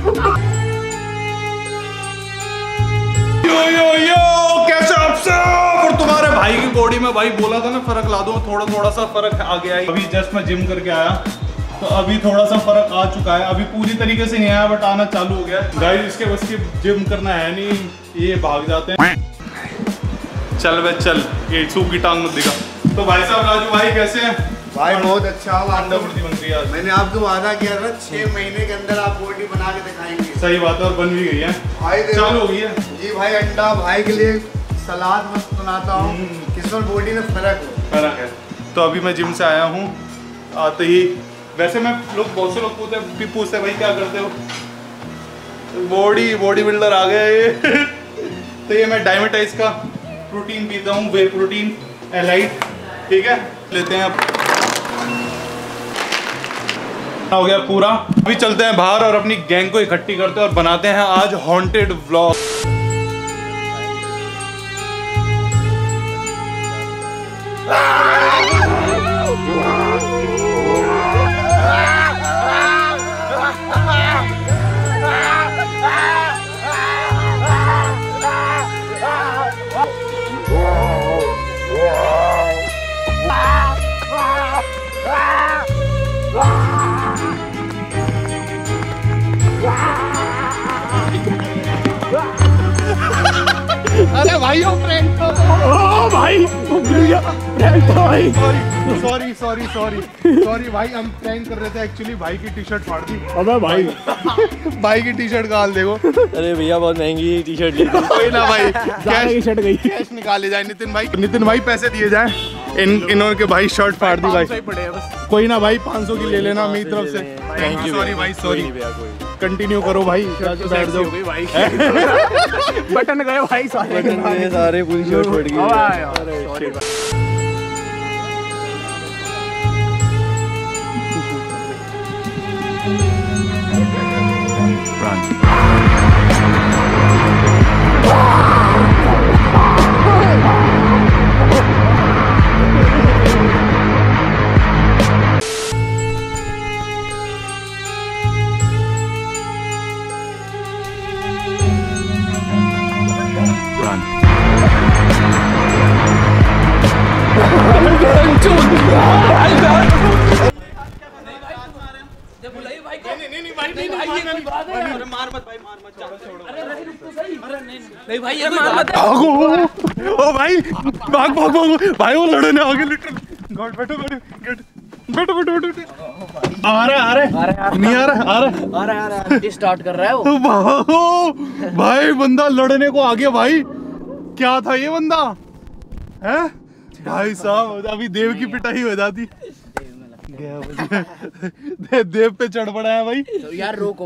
यो यो यो कैसे आप सब? और तुम्हारे भाई की बॉडी में भाई बोला था ना, फ़र्क ला दो, थोड़ा थोड़ा सा फ़र्क आ गया अभी जस्ट मैं जिम करके आया तो अभी थोड़ा सा फ़र्क आ चुका है। अभी पूरी तरीके से नहीं आया बट आना चालू हो गया। गाइस इसके बस की जिम करना है नहीं, ये भाग जाते हैं। चल वे चल, ये सूप की टांग मत दिखा। तो भाई साहब, राजू भाई, कैसे हैं? भाई, बहुत अच्छा मैंने आपको वादा किया था छह महीने के अंदर आप बॉडी बना के दिखाएँगे। सही बात है और बन भी गई है। भाई चालू हो गई है। जी भाई अंडा भाई के लिए सलाद मस्त बनाता हूँ। हम्म। किस्मत बॉडी में फ़र्क हो। फ़र्क है। तो अभी मैं जिम से आया हूँ। आते ही वैसे मैं लोग बहुत से लोग पूछते पूछते भाई क्या करते हो? बॉडी बॉडी बिल्डर आ गए तो ये मैं डायमेटाइज का प्रोटीन पीता हूँ वे प्रोटीन एलाइट ठीक है? लेते हैं अब। हो गया पूरा। अभी चलते हैं बाहर और अपनी गैंग को इकट्ठी करते हैं और बनाते हैं आज हॉन्टेड व्लॉग भाई ओ फ्रेंड ओ भाई प्रैंक था भाई। Sorry sorry sorry sorry sorry भाई हम प्रैंक कर रहे थे एक्चुअली भाई की टी शर्ट फाड़ दी। अबे भाई। भाई की टी शर्ट गाल देखो। अरे भैया बहुत महँगी टी शर्ट ली कोई ना भाई कैश की शर्ट गई। कैश निकाले जाए नितिन भाई। नितिन भाई पैसे दिए जाए। इन इन्होंने के भाई शर्ट फाड़ दी भाई। पड़े हैं बस। कोई ना भाई 500 की ले लेना मेरी तरफ़ से। थैंक यू सॉरी भाई सॉरी भैया कोई कंटिन्यू करो भाई बैठ जाओ। भाई। बटन गए भाई सारे बटन गए सारे पूरी शर्ट फट गई। अरे भाई भाग भाग भाग भाई वो लड़ने आगे बैठो बैठो बैठो बैठो। आ रहा आ रहा नहीं आ रहा आ रहा आ रहा स्टार्ट कर रहा है वो भाई बंदा लड़ने को आ गया भाई क्या था ये बंदा है भाई साहब अभी देव की पिटाई हो जाती। देव पे चढ़ पड़ा है भाई। तो यार रुक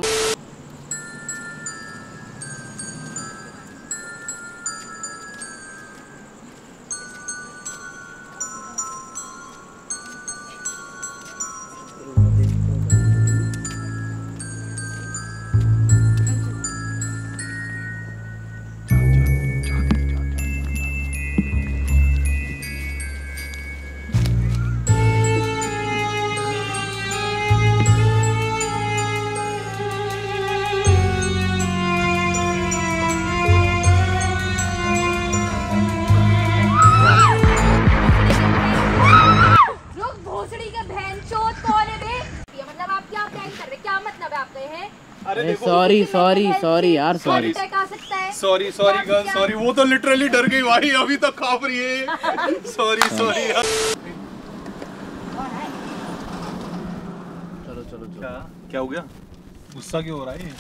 सॉरी सॉरी सॉरी यार सॉरी है। सॉरी सॉरी गर्ल सॉरी वो तो लिटरली डर गई भाई अभी तक काँप रही है सॉरी सॉरी यार। चलो चलो चलो। क्या? क्या हो गया? गुस्सा क्यों हो रहा है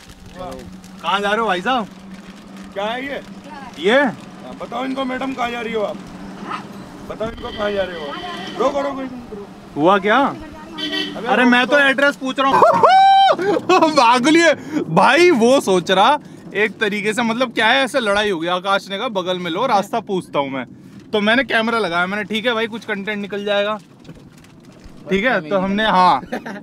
कहाँ जा रहे हो भाई साहब? क्या है ये? ये? बताओ इनको मैडम कहाँ जा रही हो आप। बताओ इनको कहाँ जा रहे हो रोको रोको हुआ क्या? अरे मैं तो एड्रेस पूछ रहा हूँ। भाग लिए। भाई, वो सोच रहा, एक तरीके से मतलब क्या है, ऐसे लड़ाई हो गई, आकाश ने कहा, बगल में लो, रास्ता पूछता हूँ मैं। तो मैंने कैमरा लगाया, मैंने ठीक है भाई, कुछ कंटेंट निकल जाएगा। ठीक है तो हमने हाँ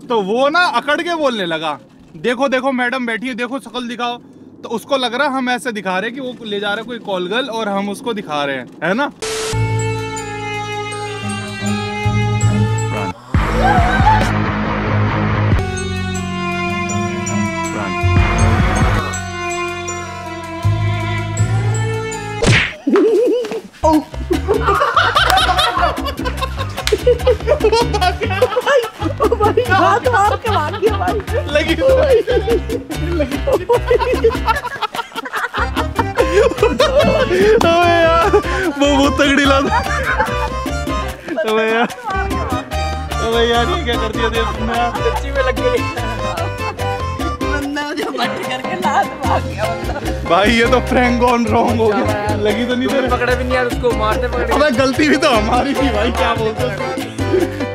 तो वो ना अकड़ के बोलने लगा। देखो देखो, मैडम बैठी है, देखो, शकल दिखाओ। तो उसको लग रहा, हम ऐसे दिखा रहे हैं कि वो ले जा रहे कोई कॉल गर्ल और हम उसको दिखा रहे हैं, है ना? लगी अबे यार वो बहुत तगड़ी लात। अबे यार। अबे यार ये क्या कर दिया देव? तुमने सच्ची में लग गई। भाई ये तो फ्रैंक गॉन रॉन्ग हो गया। लगी तो नहीं तेरे। पकड़े भी नहीं यार उसको मारते पकड़े अबे गलती भी तो हमारी थी भाई क्या बोलते?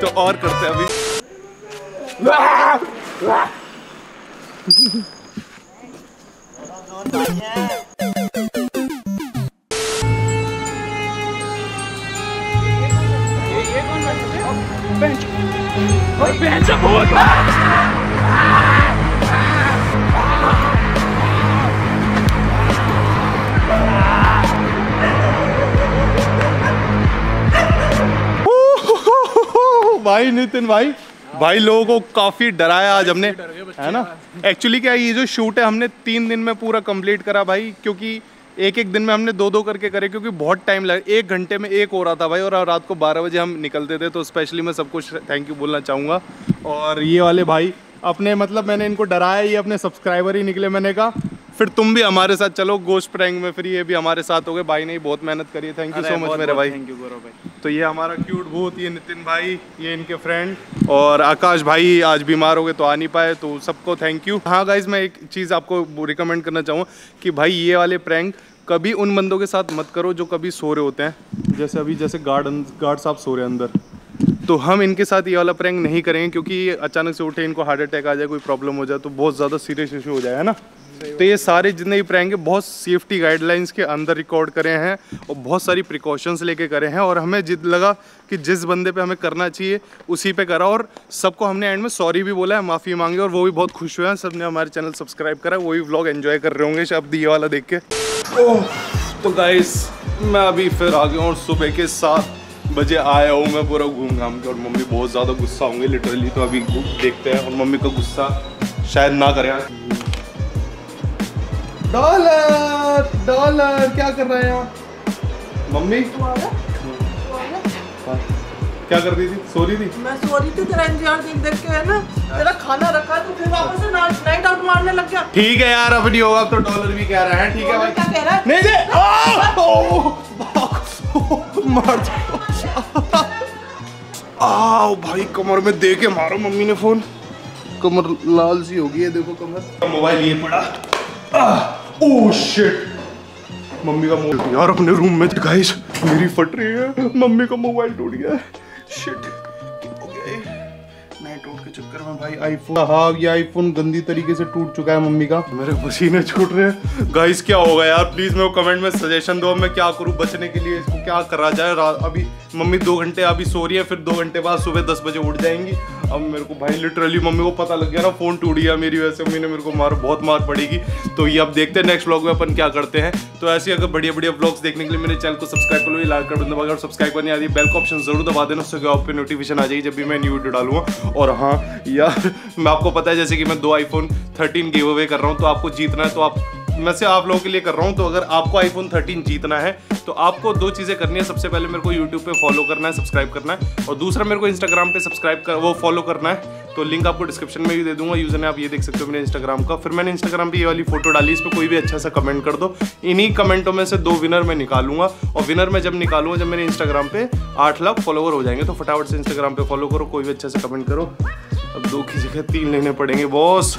तो और करते हैं अभी बेंच बहुत भाई नितिन भाई भाई लोगों को काफ़ी डराया आज हमने है ना? एक्चुअली क्या ये जो शूट है हमने तीन दिन में पूरा कंप्लीट करा भाई क्योंकि एक एक दिन में हमने दो दो करके करे क्योंकि बहुत टाइम लगा एक घंटे में एक हो रहा था भाई और रात को बारह बजे हम निकलते थे तो स्पेशली मैं सब कुछ थैंक यू बोलना चाहूँगा। और ये वाले भाई अपने मतलब मैंने इनको डराया ये अपने सब्सक्राइबर ही निकले मैंने कहा फिर तुम भी हमारे साथ चलो गोश्त प्रैंक में फिर ये भी हमारे साथ हो गए भाई ने बहुत मेहनत करी है थैंक यू सो मच मेरे भाई। थैंक यू गौरव भाई। तो ये हमारा क्यूट भूत, ये नितिन भाई, ये इनके फ्रेंड और आकाश भाई आज बीमार हो गए तो आ नहीं पाए तो सबको थैंक यू हाँ गाइज़ मैं एक चीज़ आपको रिकमेंड करना चाहूँगा कि भाई ये वाले प्रैंक कभी उन बंदों के साथ मत करो जो कभी सो रहे होते हैं। जैसे अभी जैसे गार्ड गार्ड साहब सो रहे हैं अंदर। तो हम इनके साथ ये वाला प्रैंक नहीं करेंगे क्योंकि अचानक से उठे इनको हार्ट अटैक आ जाए, कोई प्रॉब्लम हो जाए तो बहुत ज़्यादा सीरियस इशू हो जाए, है ना? तो ये सारे जितने भी प्रैंक है बहुत सेफ्टी गाइडलाइंस के अंदर रिकॉर्ड करे हैं और बहुत सारी प्रिकॉशंस लेके करे हैं और हमें जिद लगा कि जिस बंदे पे हमें करना चाहिए उसी पे करा और सबको हमने एंड में सॉरी भी बोला है माफ़ी मांगी और वो भी बहुत खुश हुए हैं। सबने हमारे चैनल सब्सक्राइब करा वो भी व्लॉग एंजॉय कर रहे होंगे शायद ये वाला देख के। ओह तो गाइस मैं अभी फिर आ गया और सुबह के सात बजे आया हूँ मैं पूरा घूम घाम के और मम्मी बहुत ज़्यादा गुस्सा होंगे लिटरली तो अभी देखते हैं और मम्मी का गुस्सा शायद ना करें। डॉलर डॉलर क्या कर रहे हैं आप मम्मी? हाँ। क्या कर रही थी? सो रही थी? मैं सो रही थी तेरा इंतज़ार देख देख के है ना? तेरा खाना रखा तो फिर वापस से नाइट आउट मारने लग गया। ठीक है यार अब नहीं होगा अब तो डॉलर भी कह रहे हैं ठीक है भाई। क्या कह रहा है? नहीं दे आ! ओ! मार दो। आओ भाई कमर में दे के मारो मम्मी ने फ़ोन। कमर लाल सी होगी है देखो कमर। मोबाइल ये पड़ा। शिट मम्मी का मोबाइल यार, अपने रूम में गाइस मेरी फट रही है। मम्मी का मोबाइल टूट गया। शिट हो। नए टूट के चक्कर में भाई आईफोन हाँ ये आईफोन गंदी तरीके से टूट चुका है मम्मी का। मेरे पसीने छूट रहे गाइस क्या होगा यार? प्लीज़ मेरे कमेंट में सजेशन दो मैं क्या करूँ बचने के लिए? इसको क्या करा जाए? अभी मम्मी दो घंटे अभी सो रही है, फिर दो घंटे बाद सुबह दस बजे उठ जाएँगी। अब मेरे को भाई लिटरली मम्मी को पता लग गया ना फ़ोन टूट गया मेरी वजह से। मम्मी ने मेरे को मार, बहुत मार पड़ेगी। तो ये अब देखते हैं नेक्स्ट ब्लॉग में अपन क्या करते हैं। तो ऐसे अगर बढ़िया बढ़िया ब्लॉग्स देखने के लिए मेरे चैनल को सब्सक्राइब कर लो लाइक कर दो अगर सब्सक्राइब करनी आती है बेल का ऑप्शन ज़रूर दबा देना। उससे नोटिफिकेशन आ जाएगी जब भी मैं न्यू वीडियो डालूँगा। और हाँ यार मैं आपको पता है, जैसे कि मैं दो आईफोन 13 गिव अवे कर रहा हूँ तो आपको जीतना है तो आप मैं से आप लोगों के लिए कर रहा हूँ तो अगर आपको आईफोन 13 जीतना है तो आपको दो चीज़ें करनी है। सबसे पहले मेरे को यूट्यूब पे फॉलो करना है सब्सक्राइब करना है, और दूसरा मेरे को इंस्टाग्राम पे सब्सक्राइब कर वो फॉलो करना है तो लिंक आपको डिस्क्रिप्शन में भी दे दूँगा। यूज़र ने आप ये देख सकते हो मेरे इंस्टाग्राम का। फिर मैंने इंस्टाग्राम पे ये वाली फ़ोटो डाली इस पर कोई भी अच्छा सा कमेंट कर दो। इन्हीं कमेंटों में से दो विनर मैं निकालूँगा, और विनर मैं जब निकालूँगा, जब मेरे इंस्टाग्राम पे आठ लाख फॉलोवर हो जाएँगे तो फटाफट से इंस्टाग्राम पे फॉलो करो, कोई भी अच्छा सा कमेंट करो। अब दो की जगह तीन लेने पड़ेंगे बॉस।